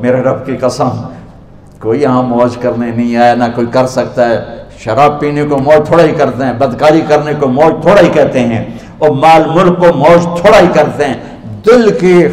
میرے رب کی قسم، کوئی یہاں موج کرنے نہیں آیا، نہ کوئی کر سکتا ہے۔ شراب پینے کو موج تھوڑا ہی کرتے ہیں، بدکاری کرنے کو موج تھوڑا ہی کہتے ہیں۔ اور مال ملک کو موج تھوڑا ہی کرتے ہیں۔ دل کی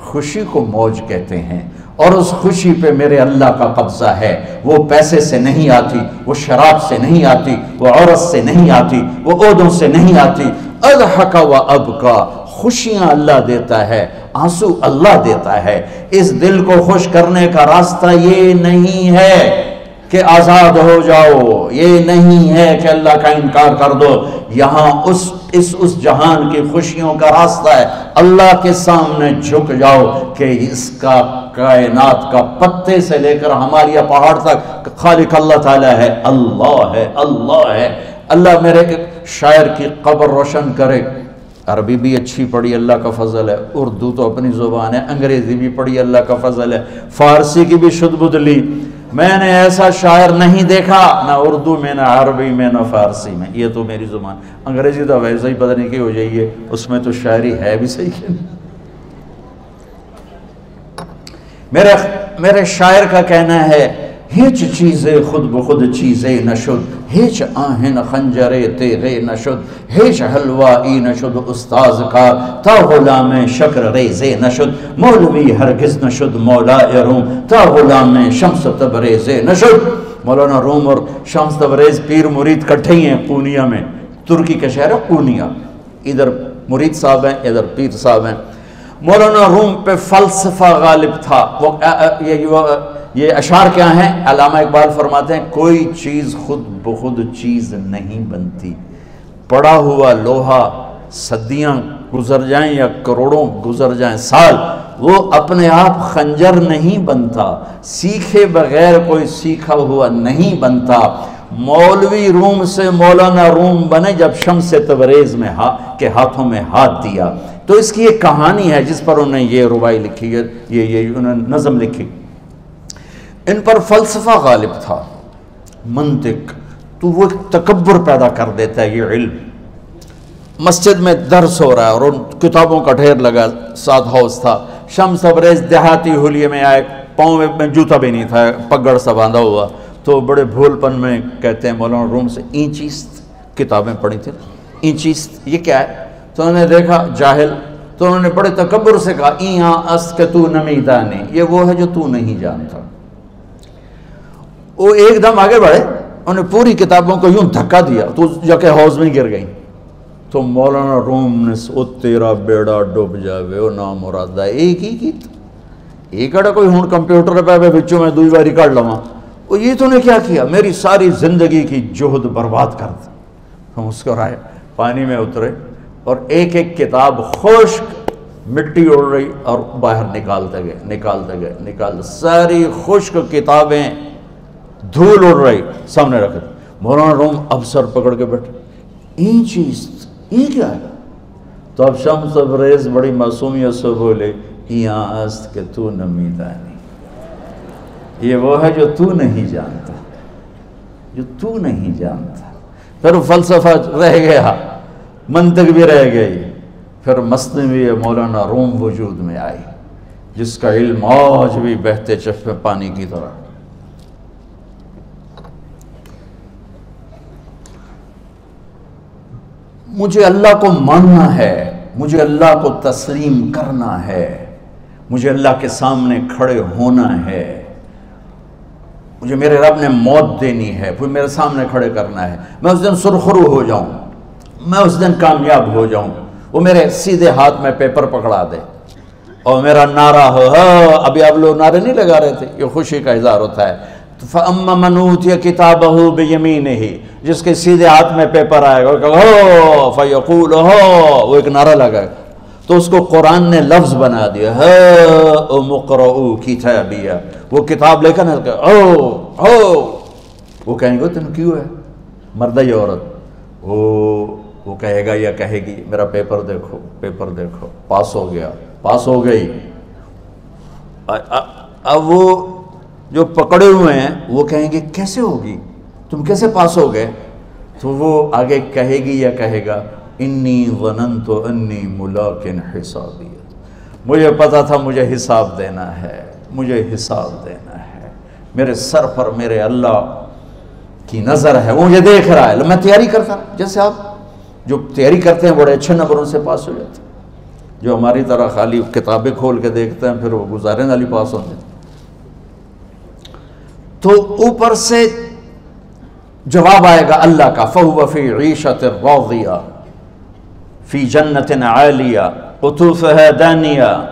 خوشی کو موج کہتے ہیں۔ اور اس خوشی پہ میرے اللہ کا قبضہ ہے۔ وہ پیسے سے نہیں آتی، وہ شراب سے نہیں آتی، وہ عورت سے نہیں آتی، وہ عہدوں سے نہیں آتی۔ اضحک و اب کا خوشیاں اللہ دیتا ہے۔ آنسو اللہ دیتا ہے۔ اس دل کو خوش کرنے کا راستہ یہ نہیں ہے کہ آزاد ہو جاؤ۔ یہ نہیں ہے کہ اللہ کا انکار کر دو۔ یہاں اس اس اس جہان کی خوشیوں کا راستہ ہے۔ اللہ کے سامنے جھک جاؤ کہ اس کا کائنات کا پتے سے لے کر ہماریا پہاڑ تک خالق اللہ تعالیٰ ہے۔ اللہ ہے اللہ ہے۔ اللہ میرے شاعر کی قبر روشن کرے۔ عربی بھی اچھی پڑھی، اللہ کا فضل ہے۔ اردو تو اپنی زبان ہے، انگریزی بھی پڑھی، اللہ کا فضل ہے۔ فارسی کی بھی شد بدلی میں نے ایسا شاعر نہیں دیکھا، نہ اردو میں، نہ عربی میں، نہ فارسی میں۔ یہ تو میری زبان۔ انگریزی تو ویسے ہی پتہ نہیں کی ہو جائیے اس میں تو شاعری ہے بھی صحیح۔ ہے میرے میرے شاعر کا کہنا ہے ہیچ چیزیں خود بخود چیزیں نشد ہیچ آہن خنجرے تیرے نشد، ہیچ حلوائی نشد استاز کا، تا غلام شکر ریزے نشد، مولوی ہرگز نشد مولا روم تا غلام شمس تبریزے نشد۔ مولانا روم اور شمس تبریز پیر مرید کٹھے ہی ہیں پونیا میں، ترکی کا شہر ہے پونیا۔ ادھر مرید صاحب ہیں، ادھر پیر صاحب ہیں۔ مولانا روم پہ فلسفہ غالب تھا۔ وہ یہ اشعار کیا ہیں؟ علامہ اقبال فرماتے ہیں، کوئی چیز خود بخود چیز نہیں بنتی۔ پڑا ہوا لوہا صدیاں گزر جائیں یا کروڑوں گزر جائیں، سال وہ اپنے آپ خنجر نہیں بنتا۔ سیکھے بغیر کوئی سیکھا ہوا نہیں بنتا۔ مولوی روم سے مولانا روم بنے جب شمس تبریز میں کے ہاتھوں میں ہاتھ دیا۔ تو اس کی ایک کہانی ہے جس پر انہوں نے یہ ربائی لکھی ہے، یہ یہ انہوں نے نظم لکھی۔ ان پر فلسفہ غالب تھا۔ منطق تو وہ ایک تکبر پیدا کر دیتا ہے یہ علم۔ مسجد میں درس ہو رہا ہے اور ان کتابوں کا ڈھیر لگا ساتھ ہاؤس تھا شمس ابریز دیہاتی ہولیے میں آئے پاؤں میں جوتا بھی نہیں تھا پگڑ سا باندھا ہوا۔ تو بڑے بھول پن میں کہتے ہیں مولانا روم سے اینچیست کتابیں پڑھی تھیں اینچیست یہ کیا ہے؟ تو انہوں نے دیکھا جاہل۔ تو انہوں نے بڑے تکبر سے کہا ایاں است کہ تو نمیدانی۔ یہ وہ ہے جو تو نہیں جانتا۔ وہ ایک دم آگے بڑھے، انہوں نے پوری کتابوں کو یوں دھکا دیا، تو جا کے حوض میں گر گئی تو مولانا روم نے او تیرا بیڑا ڈوب جاوے او نام مرادہ ایک ہی کی ایک اڑا کوئی ہون کمپیوٹر پہ پہ بچوں میں دوئی باری کر لما وہ یہ تو نے کیا کیا؟ میری ساری زندگی کی جہد برباد کر دی۔ ہم اس کو رائے پانی میں اترے اور ایک ایک کتاب خشک مٹی اڑ رہی اور باہر نکالتے گئے نکالتے گئے، نکالتے ساری خشک کتابیں دھول اڑ رہی سامنے رکھ مولانا روم اب سر پکڑ کے بیٹھے۔ این چیز، یہ کیا ہے؟ تو اب شمس ابریز بڑی معصومیت سے بولے یہاں است کہ تو نمیدانی یہ وہ ہے جو تو نہیں جانتا۔ جو تو نہیں جانتا۔ پھر فلسفہ رہ گیا۔ منطق بھی رہ گئی۔ پھر مصنوی مولانا روم وجود میں آئی، جس کا علم آج بھی بہتے چشمے پانی کی طرح۔ مجھے اللہ کو ماننا ہے، مجھے اللہ کو تسلیم کرنا ہے، مجھے اللہ کے سامنے کھڑے ہونا ہے۔ مجھے میرے رب نے موت دینی ہے، پھر میرے سامنے کھڑے کرنا ہے۔ میں اس دن سرخرو ہو جاؤں، میں اس دن کامیاب ہو جاؤں۔ وہ میرے سیدھے ہاتھ میں پیپر پکڑا دے۔ اور میرا نعرہ ہو ہاں، ابھی اب لوگ نعرے نہیں لگا رہے تھے، یہ خوشی کا اظہار ہوتا ہے۔ فَأَمَّ مَنُوتِ كِتَابَهُ بِيَمِينِهِ، جس کے سیدھے ہاتھ میں پیپر آئے گا کہ ہو، فَيَقُولُ، ہو، وہ ایک نعرہ لگائے تو اس کو قرآن نے لفظ بنا دیا ہو مقرعو کتابیہ وہ کتاب لے کر ہو ہو وہ کہیں گے تم کیوں ہے؟ مردہ یا عورت؟ وہ وہ کہے گا یا کہے گی، میرا پیپر دیکھو پیپر دیکھو، پاس ہو گیا، پاس ہو گئی۔ اب وہ جو پکڑے ہوئے ہیں، وہ کہیں گے، کیسے ہوگی؟ تم کیسے پاس ہو گئے؟ تو وہ آگے کہے گی یا کہے گا انی وننت انی ملاکن حسابی. مجھے پتا تھا، مجھے حساب دینا ہے، مجھے حساب دینا ہے۔ میرے سر پر، میرے اللہ کی نظر ہے، وہ مجھے دیکھ رہا ہے۔ میں تیاری کرتا جیسے آپ جو تیاری کرتے ہیں، بڑے اچھے نمبروں سے پاس ہو جاتے ہیں۔ جو ہماری طرح خالی کتابیں کھول کے دیکھتے ہیں، پھر وہ گزارے والی پاس ہوتے ہیں۔ تو اوپر سے جواب آئے گا اللہ کا، فہو فی عیشت روضیہ فی جنت عالیہ، قطوف دانیہ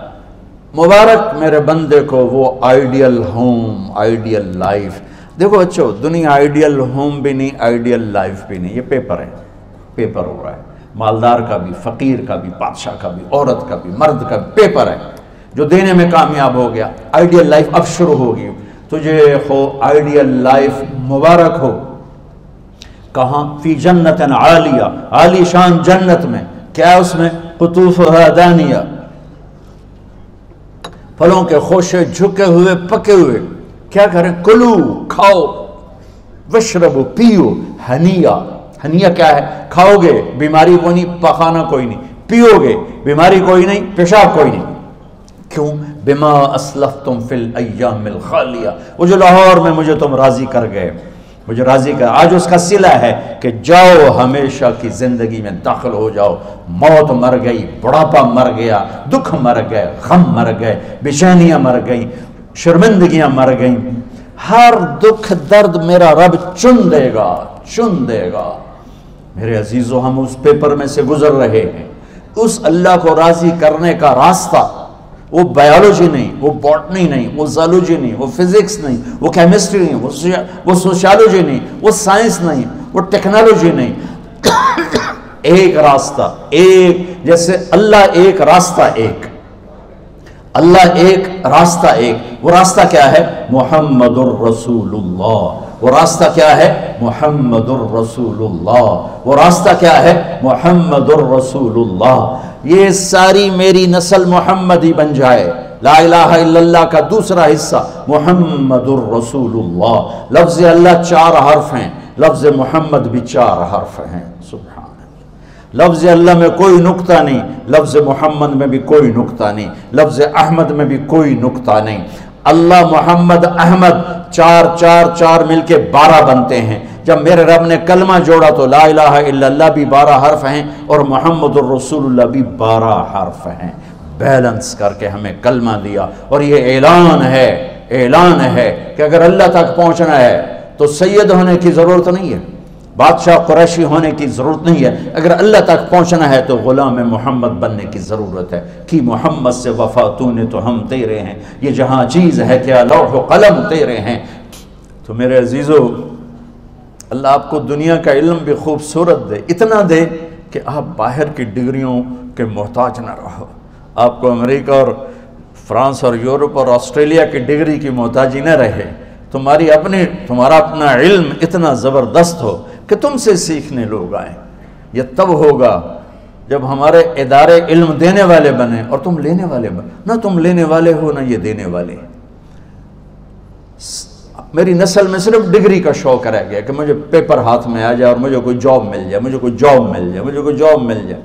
مبارک میرے بندے کو وہ آئیڈیل ہوم، آئیڈیل لائف۔ دیکھو اچھو دنیا آئیڈیل ہوم بھی نہیں، آئیڈیل لائف بھی نہیں، یہ پیپر ہے، پیپر ہو رہا ہے۔ مالدار کا بھی، فقیر کا بھی، بادشاہ کا بھی، عورت کا بھی، مرد کا بھی، پیپر ہے۔ جو دینے میں کامیاب ہو گیا، آئیڈیل لائف اب شروع ہوگی۔ تجھے ہو آئیڈیل لائف مبارک ہو۔ کہاں؟ فی جنت عالیہ۔ عالی شان جنت میں۔ کیا اس میں؟ قطوف دانیہ پھلوں کے خوشے جھکے ہوئے، پکے ہوئے۔ کیا کریں؟ کلو، کھاؤ۔ وشربو، پیو۔ ہنیا ہنیا کیا ہے؟ کھاؤ گے، بیماری کوئی نہیں پخانا کوئی نہیں۔ پیو گے، بیماری کوئی نہیں، پیشاب کوئی نہیں۔ کیوں؟ بما اسلفتم فی الایام الخالیہ۔ وہ جو لاہور میں مجھے تم راضی کر گئے۔ مجھے راضی کر آج اس کا صلح ہے کہ جاؤ، ہمیشہ کی زندگی میں داخل ہو جاؤ۔ موت مر گئی، بڑھاپا مر گیا، دکھ مر گئے، غم مر گئے بشینیاں مر گئیں، شرمندگیاں مر گئیں۔ ہر دکھ درد میرا رب چن دے گا، چن دے گا۔ میرے عزیزو، ہم اس پیپر میں سے گزر رہے ہیں۔ اس اللہ کو راضی کرنے کا راستہ وہ بایولوجی نہیں، وہ باٹنی نہیں، وہ زالوجی نہیں، وہ فزکس نہیں، وہ کیمسٹری نہیں، وہ سوشالوجی نہیں، وہ سائنس نہیں، وہ ٹیکنالوجی نہیں. ایک راستہ، ایک، جیسے اللہ ایک راستہ ایک، اللہ ایک راستہ ایک، وہ راستہ کیا ہے؟ محمد الرسول اللہ. وہ راستہ کیا ہے؟ محمد الرسول اللہ وہ راستہ کیا ہے؟ محمد الرسول اللہ یہ ساری میری نسل محمد ہی بن جائے۔ لا الہ الا اللہ کا دوسرا حصہ۔ محمد الرسول اللہ لفظ اللہ چار حرف ہیں۔ لفظ محمد بھی چار حرف ہیں۔ سبحان لفظ اللہ میں کوئی نکتہ نہیں۔ لفظ محمد میں بھی کوئی نکتہ نہیں۔ لفظ احمد میں بھی کوئی نکتہ نہیں۔ اللہ محمد احمد چار چار چار مل کے بارہ بنتے ہیں۔ جب میرے رب نے کلمہ جوڑا تو لا الہ الا اللہ بھی بارہ حرف ہیں اور محمد الرسول اللہ بھی بارہ حرف ہیں۔ بیلنس کر کے ہمیں کلمہ دیا اور یہ اعلان ہے اعلان ہے کہ اگر اللہ تک پہنچنا ہے تو سید ہونے کی ضرورت نہیں ہے۔ بادشاہ قریشی ہونے کی ضرورت نہیں ہے۔ اگر اللہ تک پہنچنا ہے تو غلام محمد بننے کی ضرورت ہے۔ کہ محمد سے وفا تو نے تو ہم تیرے ہیں۔ یہ جہاں چیز ہے کیا لوح و قلم تیرے ہیں۔ تو میرے عزیزو، اللہ آپ کو دنیا کا علم بھی خوبصورت دے۔ اتنا دے کہ آپ باہر کی ڈگریوں کے محتاج نہ رہو۔ آپ کو امریکہ اور فرانس اور یورپ اور آسٹریلیا کی ڈگری کی محتاجی نہ رہے۔ تمہاری اپنی، تمہارا اپنا علم اتنا زبردست ہو کہ تم سے سیکھنے لوگ آئیں۔ یہ تب ہوگا جب ہمارے ادارے علم دینے والے بنے اور تم لینے والے بنے نہ تم لینے والے ہو، نہ یہ دینے والے۔ میری نسل میں صرف ڈگری کا شوق رہ گیا کہ مجھے پیپر ہاتھ میں آ جائے اور مجھے کوئی جاب مل جائے، مجھے کوئی جاب مل جائے، مجھے کوئی جاب مل جائے۔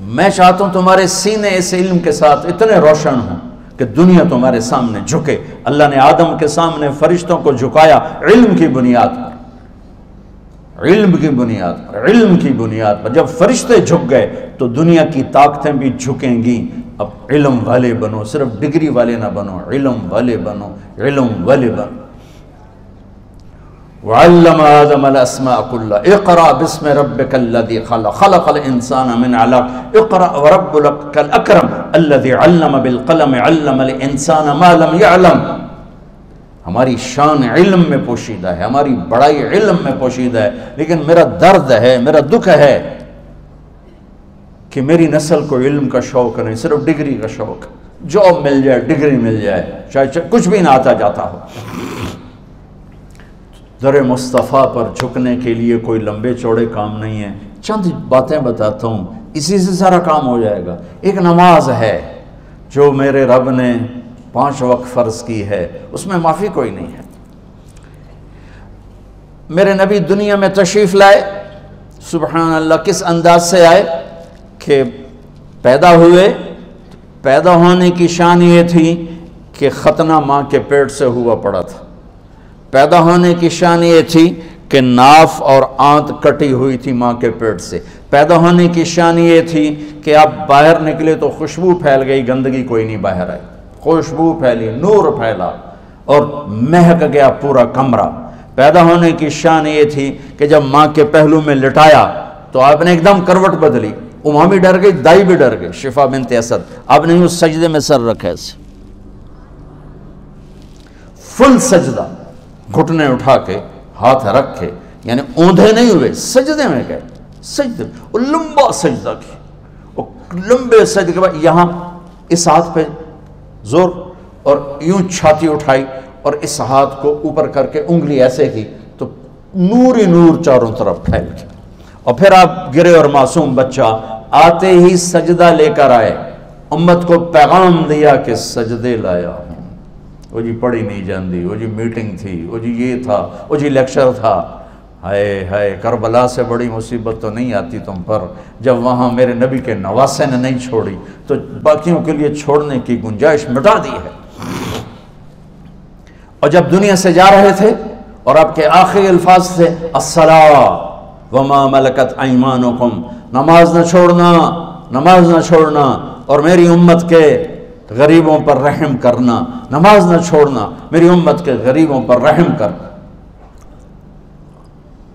میں چاہتا ہوں تمہارے سینے اس علم کے ساتھ اتنے روشن ہوں کہ دنیا تمہارے سامنے جھکے۔ اللہ نے آدم کے سامنے فرشتوں کو جھکایا، علم کی بنیاد پر۔ علم کی بنیاد پر، علم کی بنیاد پر۔ جب فرشتے جھک گئے تو دنیا کی طاقتیں بھی جھکیں گی۔ اب علم والے بنو، صرف ڈگری والے نہ بنو، علم والے بنو، علم والے بنو۔ وعلم آدم الاسماء كلها۔ اقرا باسم ربك الذي خلق۔ خلق الانسان من علق۔ اقرا وربك الاكرم الذي علم بالقلم، علم الانسان ما لم يعلم۔ ہماری شان علم میں پوشیدہ ہے، ہماری بڑائی علم میں پوشیدہ ہے، لیکن میرا درد ہے، میرا دکھ ہے کہ میری نسل کو علم کا شوق نہیں، صرف ڈگری کا شوق، جاب مل جائے، ڈگری مل جائے شاید کچھ بھی نہ آتا جاتا ہو۔ در مصطفیٰ پر جھکنے کے لیے کوئی لمبے چوڑے کام نہیں ہے۔ چند باتیں بتاتا ہوں، اسی سے سارا کام ہو جائے گا۔ ایک نماز ہے جو میرے رب نے پانچ وقت فرض کی ہے، اس میں معافی کوئی نہیں ہے۔ میرے نبی دنیا میں تشریف لائے سبحان اللہ کس انداز سے آئے؟ کہ پیدا ہوئے، پیدا ہونے کی شان یہ تھی کہ ختنہ ماں کے پیٹ سے ہوا پڑا تھا۔ پیدا ہونے کی شان یہ تھی کہ ناف اور آنت کٹی ہوئی تھی ماں کے پیٹ سے۔ پیدا ہونے کی شان یہ تھی کہ آپ باہر نکلے تو خوشبو پھیل گئی، گندگی کوئی نہیں باہر آئی۔ خوشبو پھیلی، نور پھیلا اور مہک گیا پورا کمرہ۔ پیدا ہونے کی شان یہ تھی کہ جب ماں کے پہلو میں لٹایا تو آپ نے ایک دم کروٹ بدلی۔ ماں بھی ڈر گئی، دائی بھی ڈر گئی۔ شفا بنت اسد، آپ نے اس سجدے میں سر رکھا ایسے فل سجدہ گھٹنے اٹھا کے ہاتھ رکھ کے یعنی اوندھے نہیں ہوئے، سجدے میں گئے۔ سجدے، وہ لمبا سجدہ کی وہ لمبے سجدے کے بعد یہاں اس ہاتھ پہ زور اور یوں چھاتی اٹھائی اور اس ہاتھ کو اوپر کر کے انگلی ایسے کی تو نور ہی نور چاروں طرف پھیل گیا۔ اور پھر آپ گرے اور معصوم بچہ آتے ہی سجدہ لے کر آئے۔ امت کو پیغام دیا کہ سجدے لایا ہوں وہ جی پڑھی نہیں جاندی، وہ جی میٹنگ تھی، وہ جی یہ تھا، وہ جی لیکچر تھا۔ ہائے ہائے، کربلا سے بڑی مصیبت تو نہیں آتی تم پر؟ جب وہاں میرے نبی کے نواسے نے نہیں چھوڑی، تو باقیوں کے لیے چھوڑنے کی گنجائش مٹا دی ہے۔ اور جب دنیا سے جا رہے تھے اور آپ کے آخری الفاظ تھے وما ملکت ایمانکم، نماز نہ چھوڑنا، نماز نہ چھوڑنا، اور میری امت کے غریبوں پر رحم کرنا، نماز نہ چھوڑنا، میری امت کے غریبوں پر رحم کر